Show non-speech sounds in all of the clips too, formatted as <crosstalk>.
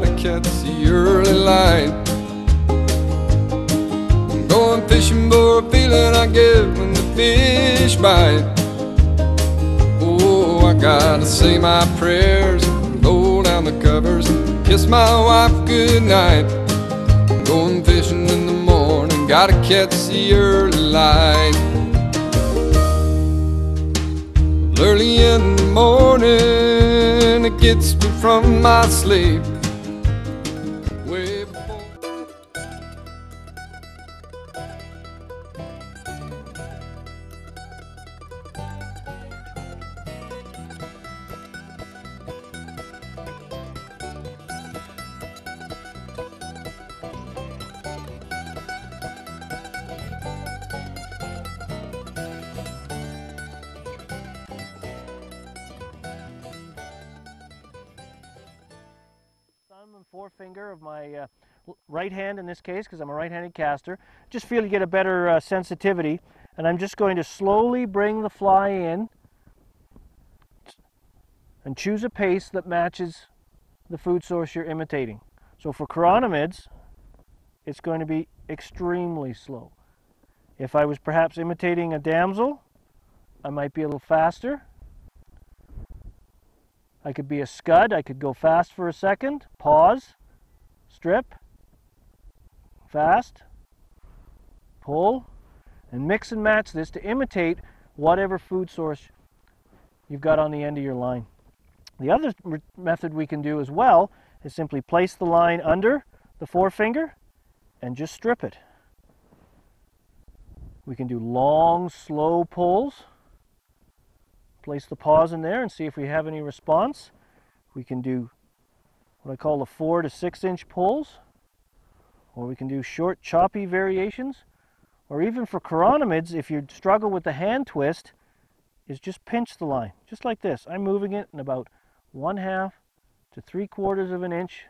gotta catch the early light. I'm going fishing for a feeling I get when the fish bite. Oh, I gotta say my prayers, roll down the covers, kiss my wife goodnight. I'm going fishing in the morning, gotta catch the early light. Early in the morning, it gets me from my sleep. This case because I'm a right-handed caster. Just feel you get a better uh, sensitivity and I'm just going to slowly bring the fly in and choose a pace that matches the food source you're imitating. So for chironomids, it's going to be extremely slow. If I was perhaps imitating a damsel, I might be a little faster. I could be a scud. I could go fast for a second, pause, strip, fast, pull, and mix and match this to imitate whatever food source you've got on the end of your line. The other method we can do as well is simply place the line under the forefinger and just strip it. We can do long, slow pulls place the paws in there and see if we have any response. We can do what I call the four to six inch pulls, or we can do short choppy variations, or even for chironomids, if you struggle with the hand twist, is just pinch the line, just like this. I'm moving it in about one half to three quarters of an inch,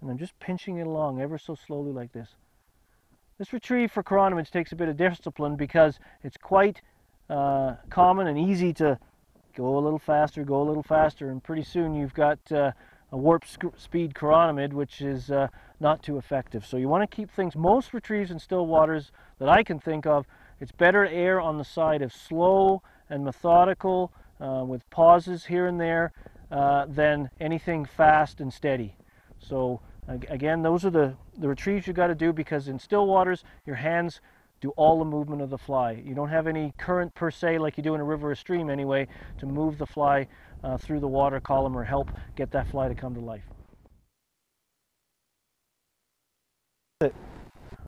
and I'm just pinching it along ever so slowly like this. This retrieve for chironomids takes a bit of discipline because it's quite uh, common and easy to go a little faster, go a little faster, and pretty soon you've got uh, a warp speed chironomid, which is uh, not too effective. So you want to keep things, most retrieves in still waters that I can think of, it's better err on the side of slow and methodical uh, with pauses here and there uh, than anything fast and steady. So again, those are the, the retrieves you got to do because in still waters, your hands do all the movement of the fly. You don't have any current per se like you do in a river or stream anyway to move the fly uh, through the water column or help get that fly to come to life.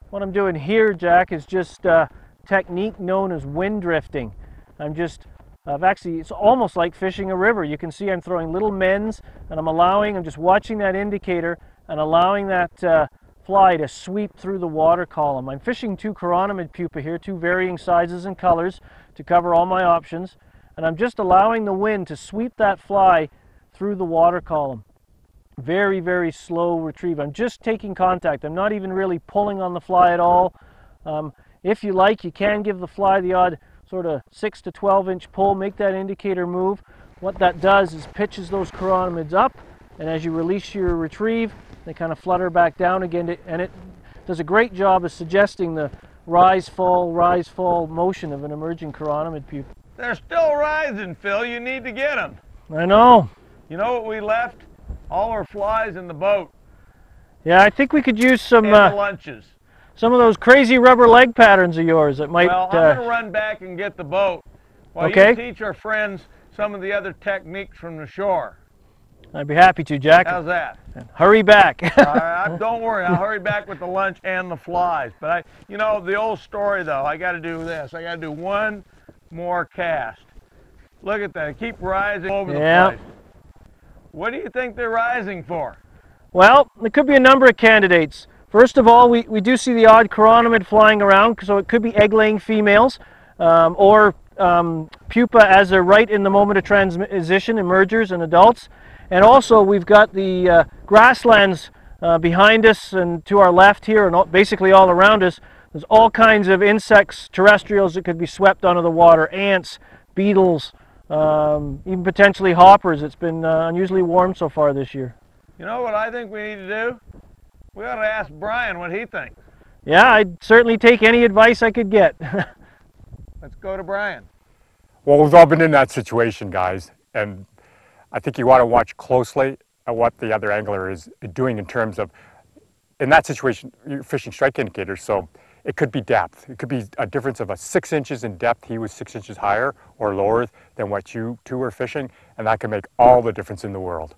What I'm doing here, Jack, is just a technique known as wind drifting. I'm just, I've actually, it's almost like fishing a river. You can see I'm throwing little mends and I'm allowing, I'm just watching that indicator and allowing that uh, fly to sweep through the water column. I'm fishing two chironomid pupa here, two varying sizes and colors to cover all my options. And I'm just allowing the wind to sweep that fly through the water column. Very, very slow retrieve. I'm just taking contact. I'm not even really pulling on the fly at all. Um, if you like, you can give the fly the odd sort of 6 to 12 inch pull, make that indicator move. What that does is pitches those chironomids up, and as you release your retrieve, they kind of flutter back down again, and it does a great job of suggesting the rise, fall, rise, fall motion of an emerging chironomid pupa. They're still rising, Phil. You need to get them. I know. You know what we left? All our flies in the boat Yeah, I think we could use some uh, lunches. some of those crazy rubber leg patterns of yours that might. Well, I'm uh, to run back and get the boat while Okay. you teach our friends some of the other techniques from the shore. I'd be happy to, Jack. How's that? Hurry back. Right, <laughs> don't worry. I'll hurry back with the lunch and the flies. But I, you know, the old story though. I got to do this. I got to do one more cast. Look at that. Keep rising over the Yeah. place. What do you think they're rising for? Well, there could be a number of candidates. First of all, we, we do see the odd chironomid flying around, so it could be egg-laying females um, or um, pupa as they're right in the moment of transition, emergers and adults. And also, we've got the uh, grasslands uh, behind us and to our left here, and all, basically all around us. There's all kinds of insects, terrestrials that could be swept under the water ants, beetles, um, even potentially hoppers. It's been uh, unusually warm so far this year. You know what I think we need to do? We ought to ask Brian what he thinks. Yeah, I'd certainly take any advice I could get. <laughs> Let's go to Brian. Well, we've all been in that situation, guys, and I think you want to watch closely at what the other angler is doing in terms of, in that situation, you're fishing strike indicators, so it could be depth. It could be a difference of a six inches in depth. He was six inches higher or lower than what you two were fishing, and that can make all the difference in the world.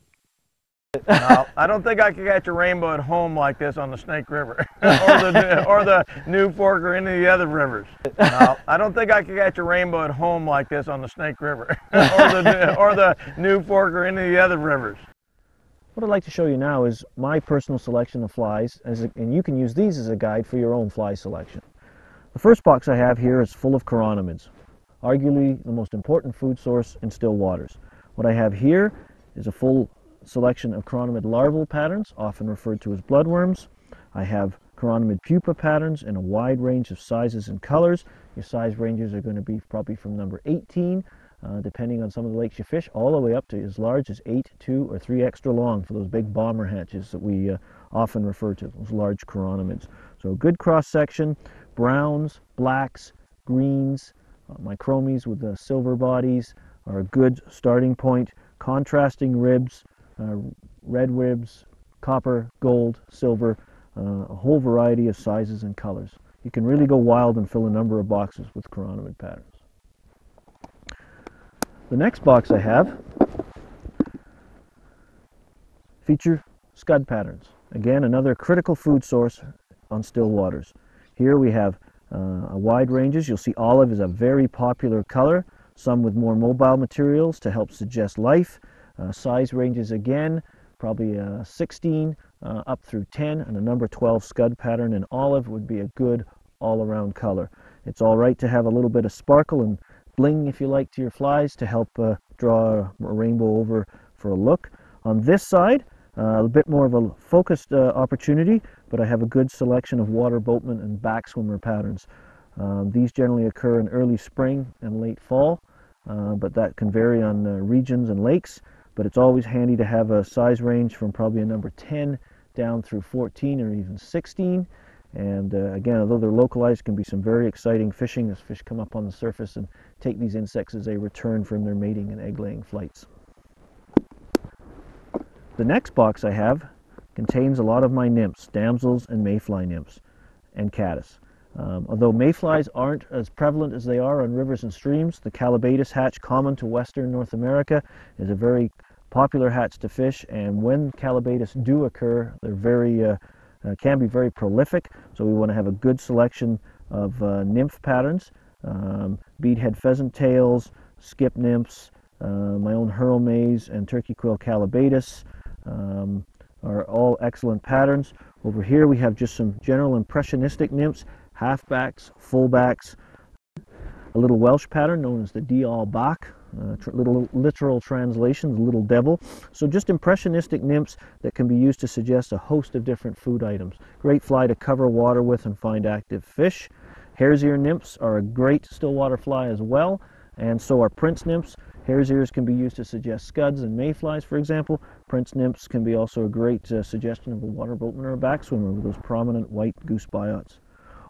I don't think I could catch a rainbow at home like this on the Snake River <laughs> or the or the New Fork or any of the other rivers. I don't think I could catch a rainbow at home like this on the Snake River <laughs> or the or the New Fork or any of the other rivers. What I'd like to show you now is my personal selection of flies, a, and you can use these as a guide for your own fly selection. The first box I have here is full of chironomids, arguably the most important food source in still waters. What I have here is a full selection of chironomid larval patterns, often referred to as bloodworms. I have chironomid pupa patterns in a wide range of sizes and colors. Your size ranges are going to be probably from number 18, uh, depending on some of the lakes you fish, all the way up to as large as 8, 2, or 3 extra long for those big bomber hatches that we uh, often refer to, those large chironomids. So good cross section, browns, blacks, greens, uh, micromies with the silver bodies are a good starting point. Contrasting ribs, uh, red ribs, copper, gold, silver, uh, a whole variety of sizes and colors. You can really go wild and fill a number of boxes with chironomid patterns. The next box I have feature scud patterns. Again, another critical food source on still waters. Here we have uh, a wide ranges. You'll see olive is a very popular color, some with more mobile materials to help suggest life. Uh, size ranges again, probably a 16 uh, up through 10, and a number 12 scud pattern in olive would be a good all-around color. It's all right to have a little bit of sparkle and bling, if you like, to your flies to help uh, draw a rainbow over for a look. On this side, uh, a bit more of a focused uh, opportunity, but I have a good selection of water boatman and backswimmer patterns. Um, these generally occur in early spring and late fall, uh, but that can vary on uh, regions and lakes but it's always handy to have a size range from probably a number 10 down through 14 or even 16 and uh, again although they're localized can be some very exciting fishing as fish come up on the surface and take these insects as they return from their mating and egg laying flights. The next box I have contains a lot of my nymphs, damsels and mayfly nymphs and caddis. Um, although mayflies aren't as prevalent as they are on rivers and streams, the Callibaetis hatch common to western North America is a very popular hatch to fish and when Callibaetis do occur they're very uh, uh, can be very prolific. So we want to have a good selection of uh, nymph patterns um, beadhead pheasant tails skip nymphs uh, my own Herl Mays and turkey quill Callibaetis um, are all excellent patterns. Over here we have just some general impressionistic nymphs halfbacks fullbacks a little Welsh pattern known as the Diawl Bach uh, little literal translations, little devil. So just impressionistic nymphs that can be used to suggest a host of different food items. Great fly to cover water with and find active fish. Hare's ear nymphs are a great stillwater fly as well, and so are prince nymphs. Hare's ears can be used to suggest scuds and mayflies, for example. Prince nymphs can be also a great uh, suggestion of a water boatman or a backswimmer with those prominent white goose biots.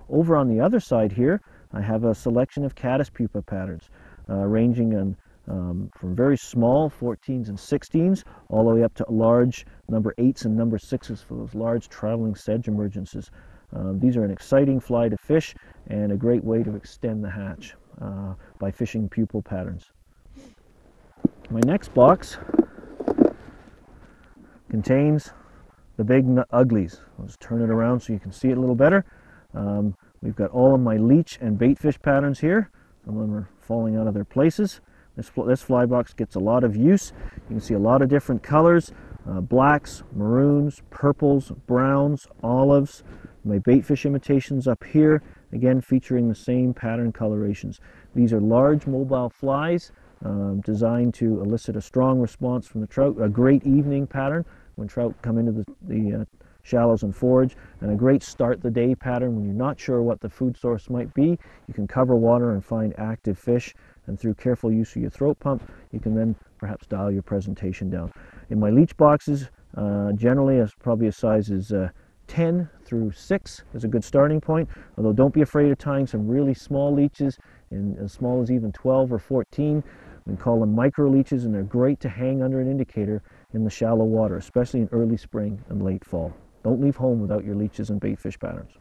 Over on the other side here, I have a selection of caddis pupa patterns, uh, ranging in um, from very small 14s and 16s all the way up to large number 8s and number 6s for those large traveling sedge emergences. Um, these are an exciting fly to fish and a great way to extend the hatch uh, by fishing pupal patterns. My next box contains the big uglies. I'll just turn it around so you can see it a little better. Um, we've got all of my leech and baitfish patterns here. Some of them are falling out of their places. This, this fly box gets a lot of use. You can see a lot of different colors, uh, blacks, maroons, purples, browns, olives. My baitfish imitations up here, again featuring the same pattern colorations. These are large mobile flies um, designed to elicit a strong response from the trout, a great evening pattern when trout come into the, the uh, shallows and forage, and a great start the day pattern when you're not sure what the food source might be. You can cover water and find active fish and through careful use of your throat pump, you can then perhaps dial your presentation down. In my leech boxes, Uh, generally, it's probably a size is uh, 10 through 6 is a good starting point. Although don't be afraid of tying some really small leeches, and as small as even 12 or 14. We call them micro leeches, and they're great to hang under an indicator in the shallow water, especially in early spring and late fall. Don't leave home without your leeches and bait fish patterns.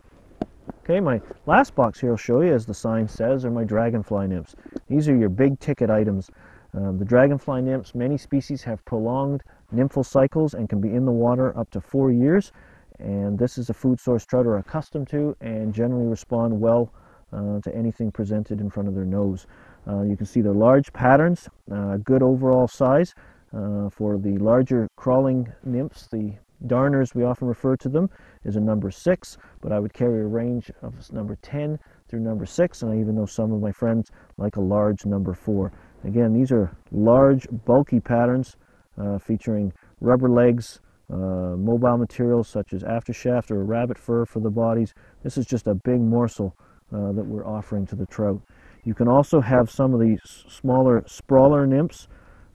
Okay, my last box here I'll show you, as the sign says, are my dragonfly nymphs. These are your big ticket items. Um, the dragonfly nymphs, many species have prolonged nymphal cycles and can be in the water up to four years. And this is a food source trout are accustomed to and generally respond well uh, to anything presented in front of their nose. Uh, you can see their large patterns, uh, good overall size. Uh, for the larger crawling nymphs, the darners we often refer to them, is a number 6, but I would carry a range of number 10 through number 6, and I even know some of my friends like a large number 4. Again, these are large, bulky patterns uh, featuring rubber legs, uh, mobile materials such as aftershaft or rabbit fur for the bodies. This is just a big morsel uh, that we're offering to the trout. You can also have some of these smaller sprawler nymphs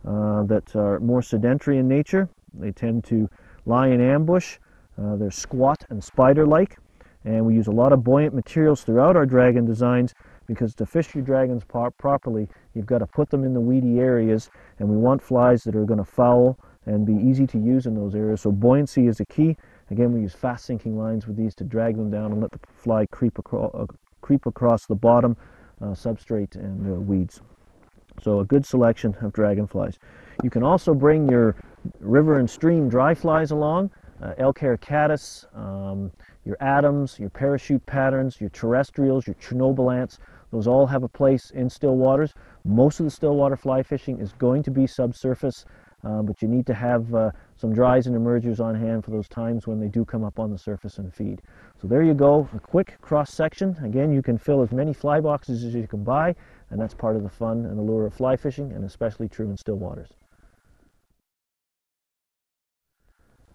uh, that are more sedentary in nature. They tend to lie in ambush. Uh, they're squat and spider-like. And we use a lot of buoyant materials throughout our dragon designs because to fish your dragons properly, you've got to put them in the weedy areas. And we want flies that are going to foul and be easy to use in those areas. So buoyancy is a key. Again, we use fast sinking lines with these to drag them down and let the fly creep, acro uh, creep across the bottom uh, substrate and uh, weeds. So a good selection of dragonflies. You can also bring your river and stream dry flies along, uh, Elk-hair caddis, um, your Adams, your parachute patterns, your terrestrials, your Chernobyl ants, those all have a place in still waters. Most of the stillwater fly fishing is going to be subsurface uh, but you need to have uh, some dries and emergers on hand for those times when they do come up on the surface and feed. So there you go, a quick cross section. Again, you can fill as many fly boxes as you can buy, and that's part of the fun and allure of fly fishing, and especially true in still waters.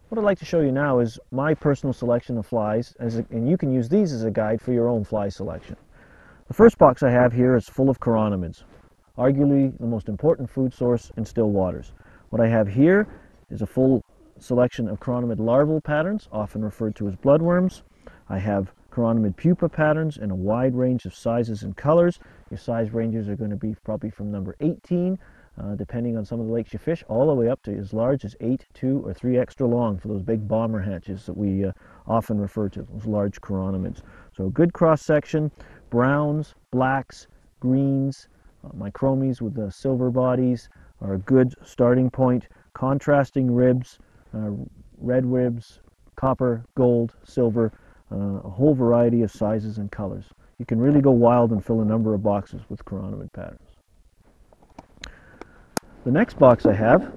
What I'd like to show you now is my personal selection of flies, a, and you can use these as a guide for your own fly selection. The first box I have here is full of chironomids, arguably the most important food source in still waters. What I have here is a full selection of chironomid larval patterns, often referred to as bloodworms. I have chironomid pupa patterns in a wide range of sizes and colors. Your size ranges are going to be probably from number 18, uh, depending on some of the lakes you fish, all the way up to as large as 8, 2, or 3 extra long for those big bomber hatches that we uh, often refer to, those large chironomids. So a good cross section, browns, blacks, greens, uh, micromies with the silver bodies, are a good starting point. Contrasting ribs, uh, red ribs, copper, gold, silver, uh, a whole variety of sizes and colors. You can really go wild and fill a number of boxes with chironomid patterns. The next box I have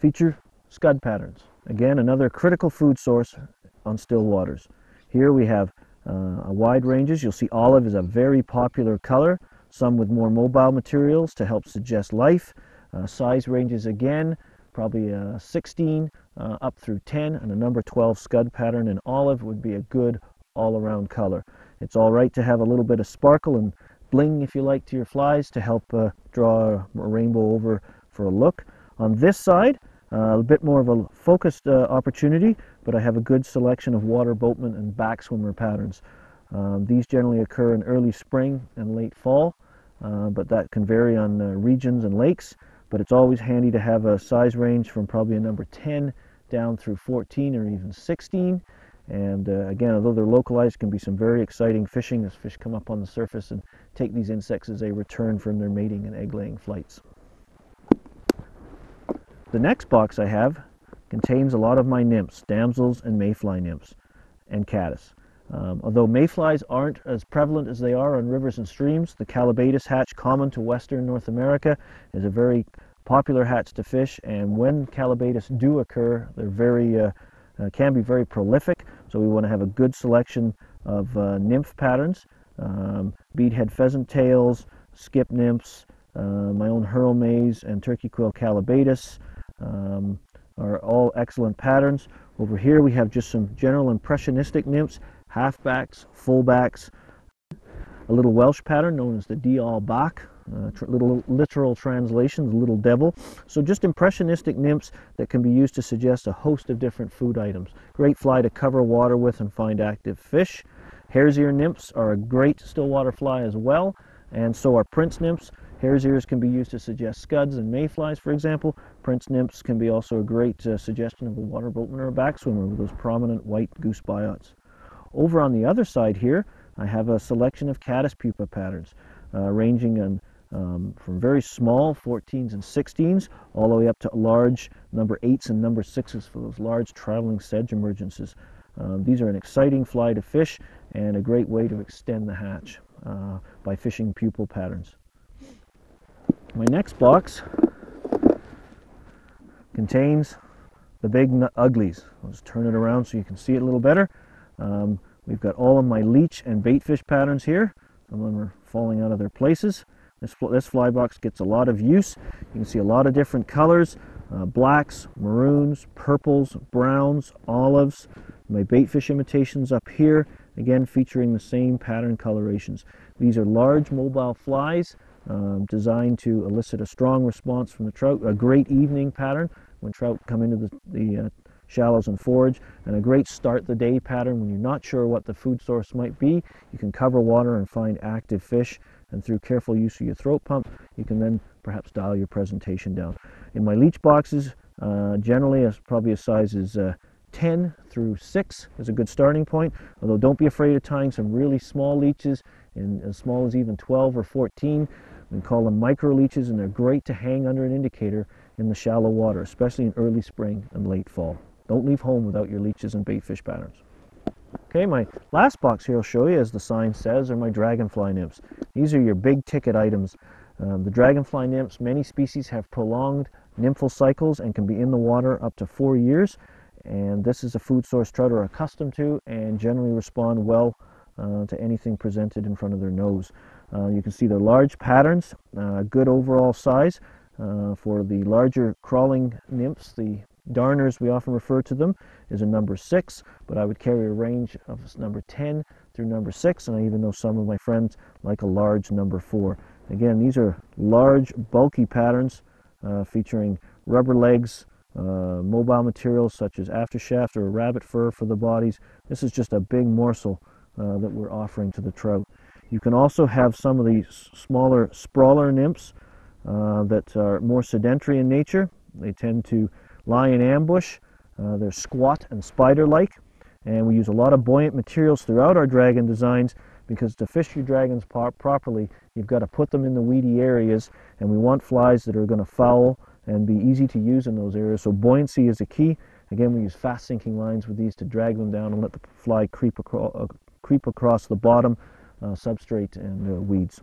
feature scud patterns. Again, another critical food source on still waters. Here we have uh, a wide ranges. You'll see olive is a very popular color some with more mobile materials to help suggest life. Uh, size ranges again, probably a 16 uh, up through 10, and a number 12 scud pattern in olive would be a good all-around color. It's all right to have a little bit of sparkle and bling, if you like, to your flies to help uh, draw a rainbow over for a look. On this side, uh, a bit more of a focused uh, opportunity, but I have a good selection of water boatman and backswimmer patterns. Um, these generally occur in early spring and late fall. Uh, but that can vary on uh, regions and lakes. But it's always handy to have a size range from probably a number 10 down through 14 or even 16. And uh, again, although they're localized, can be some very exciting fishing as fish come up on the surface and take these insects as they return from their mating and egg-laying flights. The next box I have contains a lot of my nymphs, damsels and mayfly nymphs, and caddis. Um, although mayflies aren't as prevalent as they are on rivers and streams, the Callibaetis hatch, common to western North America, is a very popular hatch to fish, and when Callibaetis do occur, they're very, uh, uh, can be very prolific, so we want to have a good selection of uh, nymph patterns, um, beadhead pheasant tails, skip nymphs, uh, my own Herl Mays and turkey quill Callibaetis um, are all excellent patterns. Over here we have just some general impressionistic nymphs halfbacks, fullbacks, a little Welsh pattern known as the Diawl Bach, uh, little literal translations, little devil. So just impressionistic nymphs that can be used to suggest a host of different food items. Great fly to cover water with and find active fish. Hare's ear nymphs are a great stillwater fly as well, and so are prince nymphs. Hare's ears can be used to suggest scuds and mayflies, for example. Prince nymphs can be also a great uh, suggestion of a water boatman or a backswimmer with those prominent white goose biots. Over on the other side here, I have a selection of caddis pupa patterns, uh, ranging in, um, from very small 14s and 16s all the way up to large number 8s and number 6s for those large traveling sedge emergences. Um, these are an exciting fly to fish and a great way to extend the hatch uh, by fishing pupal patterns. My next box contains the big uglies. I'll just turn it around so you can see it a little better. Um, we've got all of my leech and baitfish patterns here. Some of them are falling out of their places. This, this fly box gets a lot of use. You can see a lot of different colors, uh, blacks, maroons, purples, browns, olives. My baitfish imitations up here, again featuring the same pattern colorations. These are large mobile flies um, designed to elicit a strong response from the trout, a great evening pattern when trout come into the, the uh, shallows and forage, and a great start the day pattern when you're not sure what the food source might be. You can cover water and find active fish, and through careful use of your throat pump, you can then perhaps dial your presentation down. In my leech boxes, uh, generally as probably a size is uh, 10 through 6 is a good starting point, although don't be afraid of tying some really small leeches in as small as even 12 or 14 we call them micro leeches and they're great to hang under an indicator in the shallow water, especially in early spring and late fall. Don't leave home without your leeches and baitfish patterns. Okay, my last box here I'll show you, as the sign says, are my dragonfly nymphs. These are your big ticket items. Um, the dragonfly nymphs, many species have prolonged nymphal cycles and can be in the water up to four years. And this is a food source trout are accustomed to and generally respond well uh, to anything presented in front of their nose. Uh, you can see the large patterns, uh, good overall size. Uh, for the larger crawling nymphs, the darners we often refer to them, is a number 6, but I would carry a range of number 10 through number 6, and I even know some of my friends like a large number 4. Again, these are large, bulky patterns uh, featuring rubber legs, uh, mobile materials such as aftershaft or rabbit fur for the bodies. This is just a big morsel uh, that we're offering to the trout. You can also have some of these smaller sprawler nymphs uh, that are more sedentary in nature. They tend to lie in ambush. Uh, they're squat and spider-like, and we use a lot of buoyant materials throughout our dragon designs because to fish your dragons properly, you've got to put them in the weedy areas, and we want flies that are going to foul and be easy to use in those areas. So buoyancy is a key. Again, we use fast sinking lines with these to drag them down and let the fly creep, acro uh, creep across the bottom uh, substrate and uh, weeds.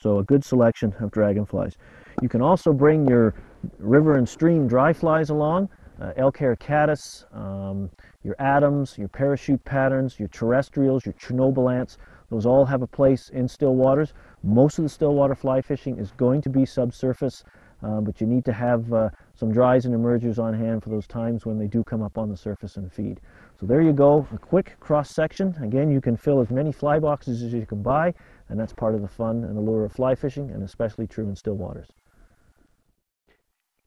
So a good selection of dragonflies. You can also bring your river and stream dry flies along, uh, elk hair caddis, um, your Adams, your parachute patterns, your terrestrials, your Chernobyl ants. Those all have a place in still waters. Most of the still water fly fishing is going to be subsurface, uh, but you need to have uh, some dries and emergers on hand for those times when they do come up on the surface and feed. So there you go, a quick cross section. Again, you can fill as many fly boxes as you can buy, and that's part of the fun and allure of fly fishing, and especially true in still waters.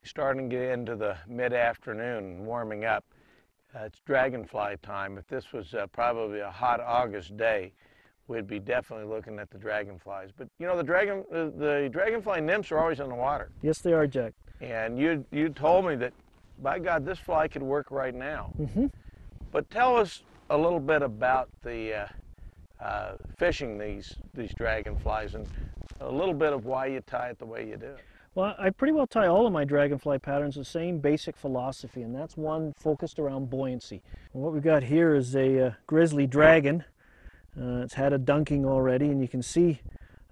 Starting to get into the mid-afternoon, warming up. Uh, it's dragonfly time. If this was uh, probably a hot August day, we'd be definitely looking at the dragonflies. But you know, the dragon, uh, the dragonfly nymphs are always in the water. Yes, they are, Jack. And you you told me that, by God, this fly could work right now. Mm -hmm. But tell us a little bit about the uh, uh, fishing these these dragonflies and a little bit of why you tie it the way you do. Well, I pretty well tie all of my dragonfly patterns the same basic philosophy, and that's one focused around buoyancy. And what we've got here is a uh, grizzly dragon. Uh, it's had a dunking already, and you can see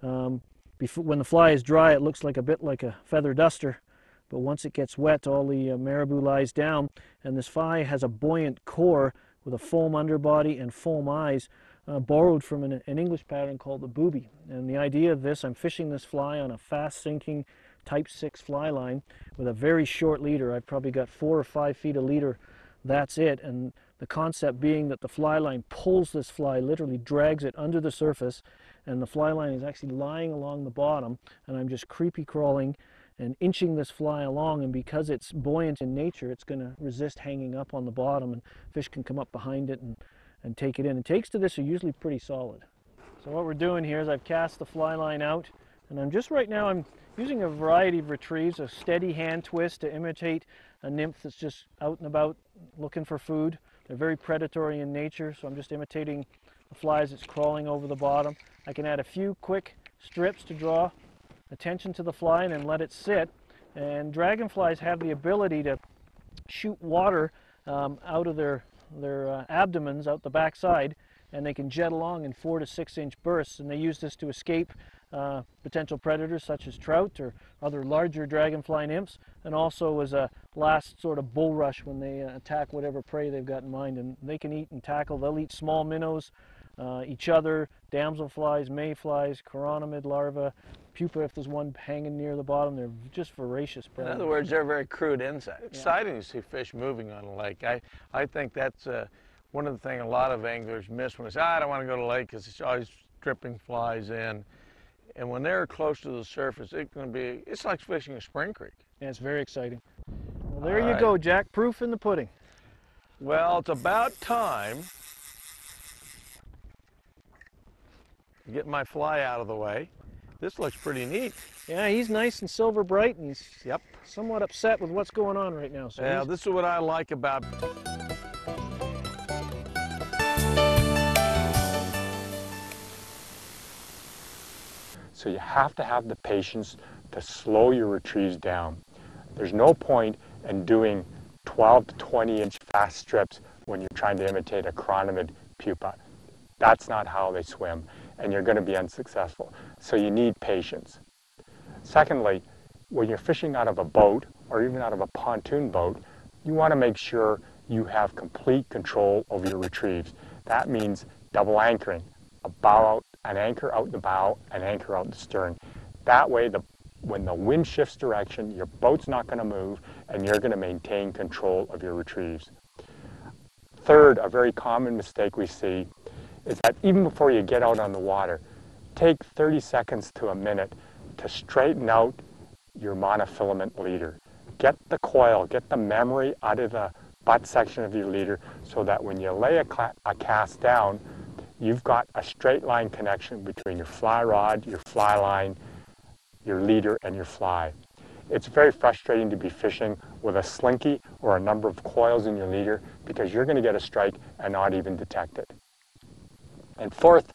um, before, when the fly is dry, it looks like a bit like a feather duster but once it gets wet, all the uh, marabou lies down, and this fly has a buoyant core with a foam underbody and foam eyes, uh, borrowed from an, an, English pattern called the booby. And the idea of this, I'm fishing this fly on a fast sinking type 6 fly line with a very short leader. I've probably got four or five feet of leader, that's it. And the concept being that the fly line pulls this fly, literally drags it under the surface, and the fly line is actually lying along the bottom and I'm just creepy crawling and inching this fly along and because it's buoyant in nature it's going to resist hanging up on the bottom and fish can come up behind it and, and take it in. And takes to this are usually pretty solid. So what we're doing here is I've cast the fly line out and I'm just right now I'm using a variety of retrieves, a steady hand twist to imitate a nymph that's just out and about looking for food. They're very predatory in nature so I'm just imitating the flies that's crawling over the bottom. I can add a few quick strips to draw attention to the fly and then let it sit. And dragonflies have the ability to shoot water um, out of their, their uh, abdomens, out the backside, and they can jet along in four to six inch bursts. And they use this to escape uh, potential predators such as trout or other larger dragonfly nymphs, and also as a last sort of bull rush when they uh, attack whatever prey they've got in mind. And they can eat and tackle. They'll eat small minnows, uh, each other, damselflies, mayflies, chironomid larvae, pupa if there's one hanging near the bottom. They're just voracious predators. In other words, they're very crude insects. It's yeah. exciting to see fish moving on a lake. I, I think that's uh, one of the things a lot of anglers miss when they say, ah, I don't want to go to the lake because it's always dripping flies in. And when they're close to the surface, it's going to be, it's like fishing a spring creek. Yeah, it's very exciting. Well, there All you right. go, Jack. Proof in the pudding. Well, it's about time to get my fly out of the way. This looks pretty neat. Yeah, he's nice and silver bright, and he's yep somewhat upset with what's going on right now. So yeah, this is what I like about. So you have to have the patience to slow your retrieves down. There's no point in doing 12 to 20 inch fast strips when you're trying to imitate a chironomid pupa. That's not how they swim and you're going to be unsuccessful. So you need patience. Secondly, when you're fishing out of a boat or even out of a pontoon boat, you want to make sure you have complete control over your retrieves. That means double anchoring, a bow out, an anchor out the bow, an anchor out the stern. That way, the, when the wind shifts direction, your boat's not going to move and you're going to maintain control of your retrieves. Third, a very common mistake we see is that even before you get out on the water, take 30 seconds to a minute to straighten out your monofilament leader. Get the coil, get the memory out of the butt section of your leader so that when you lay a, a cast down, you've got a straight line connection between your fly rod, your fly line, your leader, and your fly. It's very frustrating to be fishing with a slinky or a number of coils in your leader because you're going to get a strike and not even detect it. And fourth,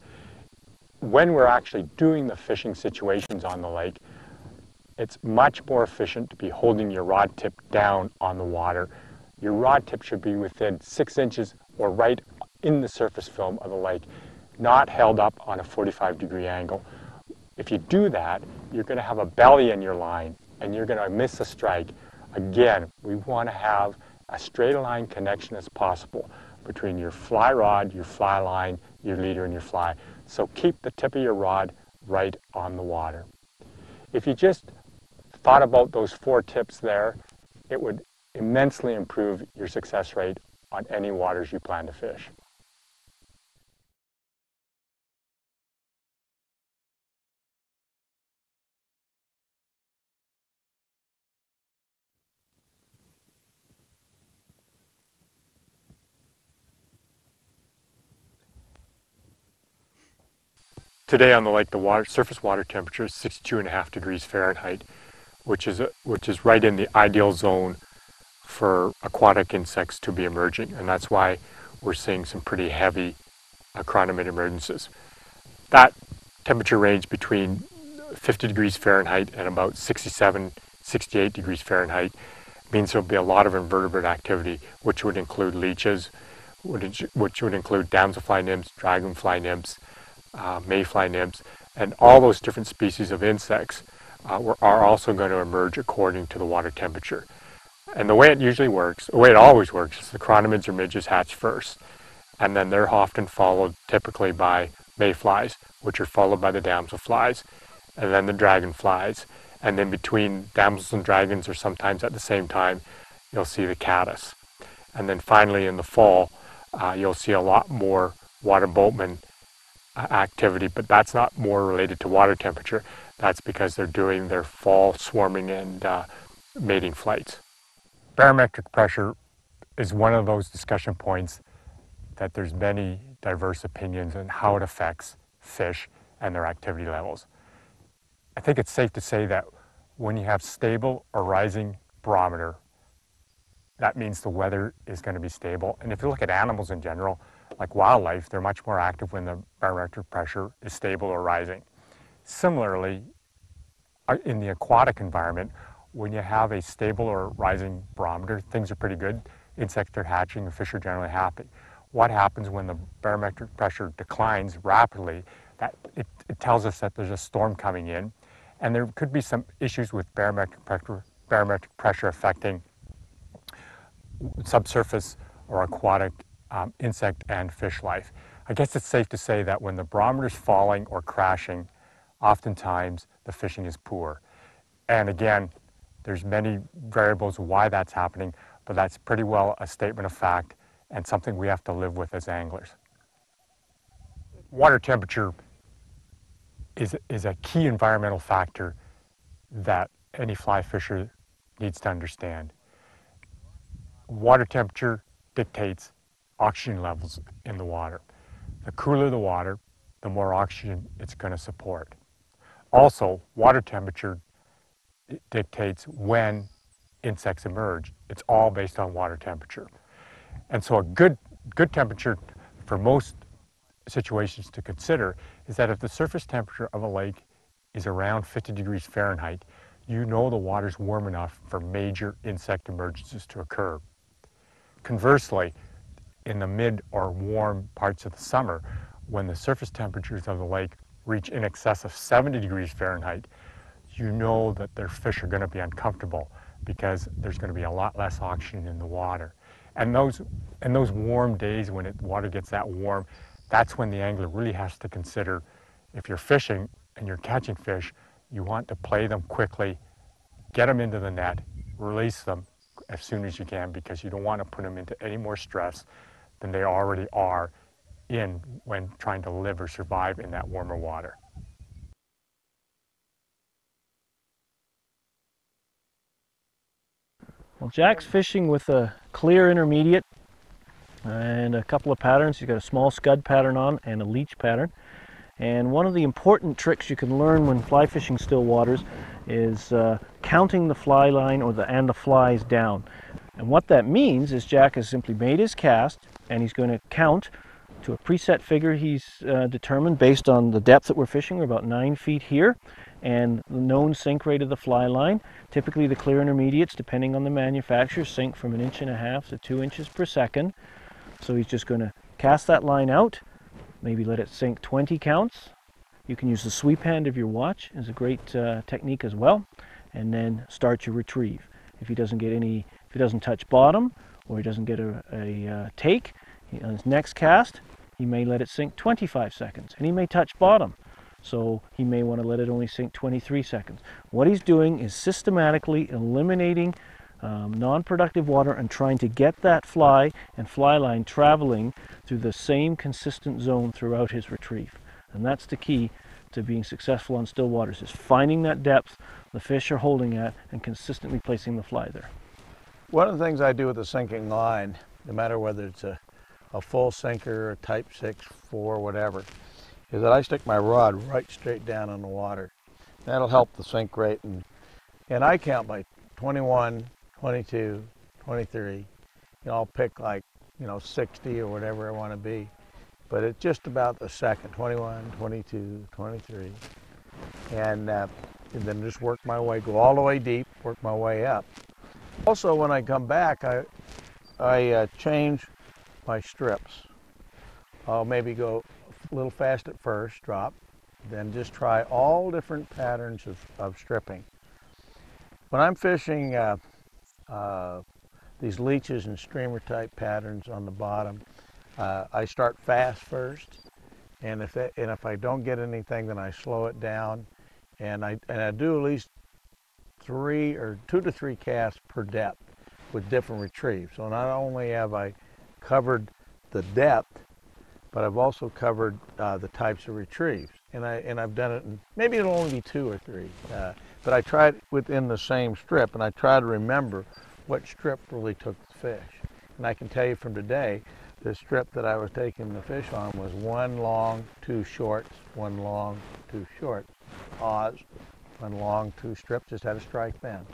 when we're actually doing the fishing situations on the lake, it's much more efficient to be holding your rod tip down on the water. Your rod tip should be within six inches or right in the surface film of the lake, not held up on a 45 degree angle. If you do that, you're going to have a belly in your line and you're going to miss a strike. Again, we want to have a straight line connection as possible between your fly rod, your fly line, your leader, and your fly. So keep the tip of your rod right on the water. If you just thought about those four tips there, it would immensely improve your success rate on any waters you plan to fish. Today on the lake, the water, surface water temperature is 62 and a half degrees Fahrenheit, which is, a, which is right in the ideal zone for aquatic insects to be emerging. And that's why we're seeing some pretty heavy chironomid emergences. That temperature range between 50 degrees Fahrenheit and about 67, 68 degrees Fahrenheit means there'll be a lot of invertebrate activity, which would include leeches, which would include damselfly nymphs, dragonfly nymphs, uh, mayfly nymphs, and all those different species of insects uh, were, are also going to emerge according to the water temperature. And the way it usually works, the way it always works, is the chironomids or midges hatch first, and then they're often followed typically by mayflies, which are followed by the damselflies, and then the dragonflies, and then between damsels and dragons, or sometimes at the same time, you'll see the caddis. And then finally in the fall, uh, you'll see a lot more water boatmen activity, but that's not more related to water temperature. That's because they're doing their fall swarming and uh, mating flights. Barometric pressure is one of those discussion points that there's many diverse opinions on how it affects fish and their activity levels. I think it's safe to say that when you have stable or rising barometer, that means the weather is going to be stable. And if you look at animals in general, like wildlife, they're much more active when the barometric pressure is stable or rising. Similarly, uh, in the aquatic environment, when you have a stable or rising barometer, things are pretty good. Insects are hatching and fish are generally happy. What happens when the barometric pressure declines rapidly? That it, it tells us that there's a storm coming in, and there could be some issues with barometric pressure, barometric pressure affecting subsurface or aquatic um, insect and fish life. I guess it's safe to say that when the barometer is falling or crashing, oftentimes the fishing is poor. And again, there's many variables why that's happening, but that's pretty well a statement of fact and something we have to live with as anglers. Water temperature is, is a key environmental factor that any fly fisher needs to understand. Water temperature dictates oxygen levels in the water. The cooler the water, the more oxygen it's going to support. Also, water temperature dictates when insects emerge. It's all based on water temperature. And so a good, good temperature for most situations to consider is that if the surface temperature of a lake is around 50 degrees Fahrenheit, you know the water's warm enough for major insect emergences to occur. Conversely, in the mid or warm parts of the summer, when the surface temperatures of the lake reach in excess of 70 degrees Fahrenheit, you know that their fish are going to be uncomfortable because there's going to be a lot less oxygen in the water. And those, and those warm days when the water gets that warm, that's when the angler really has to consider if you're fishing and you're catching fish, you want to play them quickly, get them into the net, release them as soon as you can because you don't want to put them into any more stress than they already are in when trying to live or survive in that warmer water. Well, Jack's fishing with a clear intermediate and a couple of patterns. He's got a small scud pattern on and a leech pattern. And one of the important tricks you can learn when fly fishing still waters is uh, counting the fly line or the and the flies down. And what that means is Jack has simply made his cast and he's going to count to a preset figure he's uh, determined based on the depth that we're fishing. We're about nine feet here and the known sink rate of the fly line. Typically the clear intermediates, depending on the manufacturer, sink from an inch and a half to two inches per second. So he's just going to cast that line out, maybe let it sink 20 counts. You can use the sweep hand of your watch as a great uh, technique as well, and then start your retrieve. If he doesn't get any, if he doesn't touch bottom, or he doesn't get a, a uh, take, on his next cast, he may let it sink 25 seconds, and he may touch bottom. So he may want to let it only sink 23 seconds. What he's doing is systematically eliminating um, non-productive water and trying to get that fly and fly line traveling through the same consistent zone throughout his retrieve. And that's the key to being successful on still waters is finding that depth the fish are holding at and consistently placing the fly there. One of the things I do with a sinking line, no matter whether it's a, a full sinker, a type 6, 4, whatever, is that I stick my rod right straight down in the water. That'll help the sink rate and and I count by 21, 22, 23. You know, I'll pick like, you know, 60 or whatever I want to be. But it's just about the second, 21, 22, 23. And, uh, and then just work my way, go all the way deep, work my way up. Also, when I come back, I, I uh, change my strips. I'll maybe go a little fast at first, drop, then just try all different patterns of, of stripping. When I'm fishing uh, uh, these leeches and streamer type patterns on the bottom. Uh, I start fast first, and if and if I don't get anything, then I slow it down, and I and I do at least three or two to three casts per depth with different retrieves. So not only have I covered the depth, but I've also covered uh, the types of retrieves, and I and I've done it. In, maybe it'll only be two or three, uh, but I tried within the same strip, and I try to remember what strip really took the fish. And I can tell you from today, the strip that I was taking the fish on was one long, two shorts, one long, two shorts, pause, one long, two strips. Just had a strike then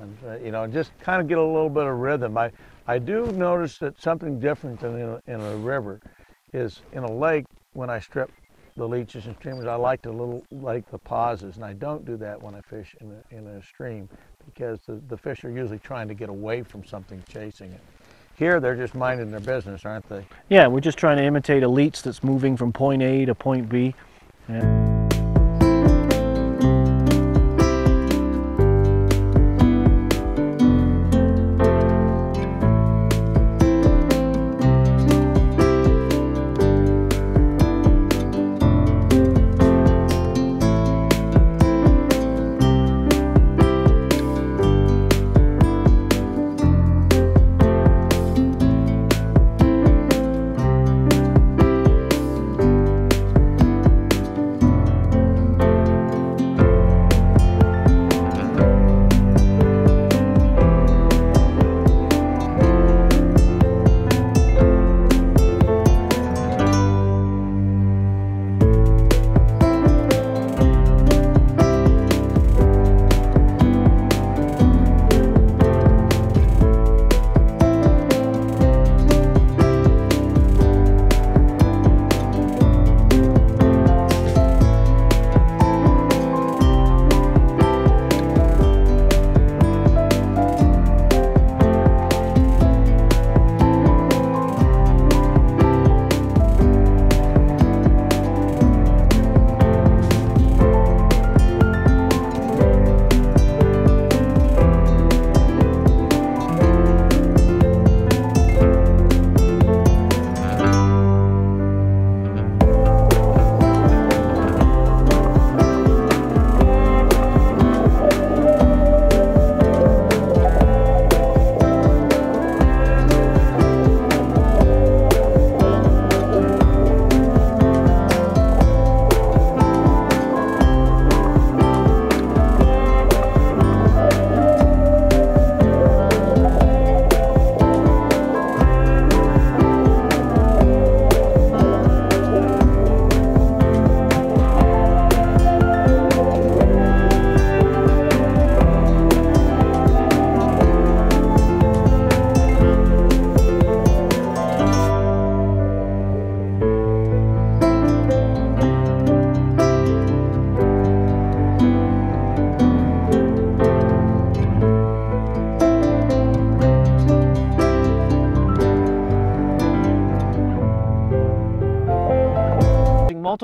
and uh, you know, just kind of get a little bit of rhythm. I, I do notice that something different than in a, in a river is in a lake when I strip the leeches and streamers. I like to little like the pauses, and I don't do that when I fish in a, in a stream because the, the fish are usually trying to get away from something chasing it. Here, they're just minding their business, aren't they? Yeah, we're just trying to imitate a leech that's moving from point A to point B. And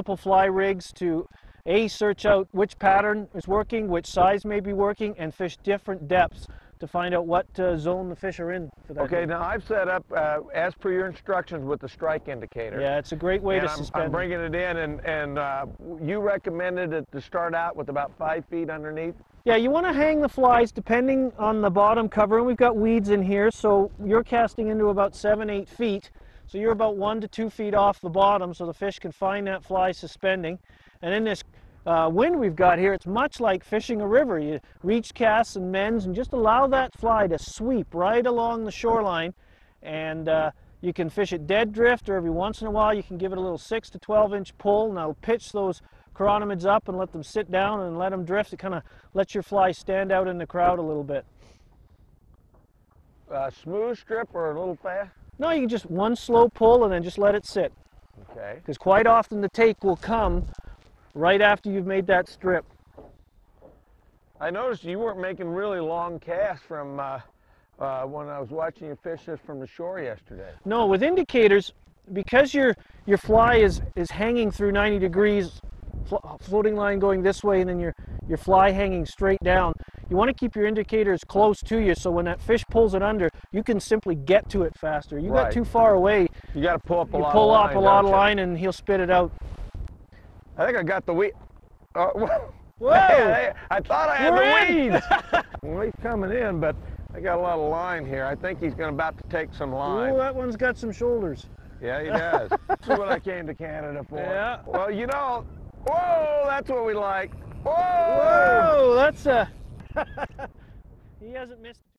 multiple fly rigs to A, search out which pattern is working, which size may be working, and fish different depths to find out what uh, zone the fish are in for that. Okay, day. now I've set up uh, as per your instructions with the strike indicator. Yeah, it's a great way and to I'm, suspend. I'm bringing it in, and, and uh, you recommended it to start out with about five feet underneath. Yeah, you want to hang the flies depending on the bottom cover, and we've got weeds in here, so you're casting into about seven, eight feet. So you're about one to two feet off the bottom so the fish can find that fly suspending. And in this uh, wind we've got here, it's much like fishing a river. You reach casts and mends and just allow that fly to sweep right along the shoreline and uh, you can fish it dead drift or every once in a while you can give it a little 6 to 12 inch pull and that'll pitch those chironomids up and let them sit down and let them drift. It kind of lets your fly stand out in the crowd a little bit. Smooth strip or a little fast? No, you can just one slow pull and then just let it sit. Okay. Because quite often the take will come right after you've made that strip. I noticed you weren't making really long casts from uh, uh, when I was watching you fish this from the shore yesterday. No, with indicators, because your your fly is is hanging through 90 degrees, floating line going this way, and then your your fly hanging straight down. You want to keep your indicators close to you, so when that fish pulls it under, you can simply get to it faster. You Right. got too far away, You got to pull up a you lot pull of up line, a lot of you? line, and he'll spit it out. I think I got the weed. Uh, <laughs> Whoa! I, I thought I had We're the in. weeds. <laughs> well, he's coming in, but I got a lot of line here. I think he's going about to take some line. Oh, that one's got some shoulders. Yeah, he does. <laughs> That's what I came to Canada for. Yeah. Well, you know, whoa, that's what we like. Whoa! Whoa, that's a. <laughs> he hasn't missed.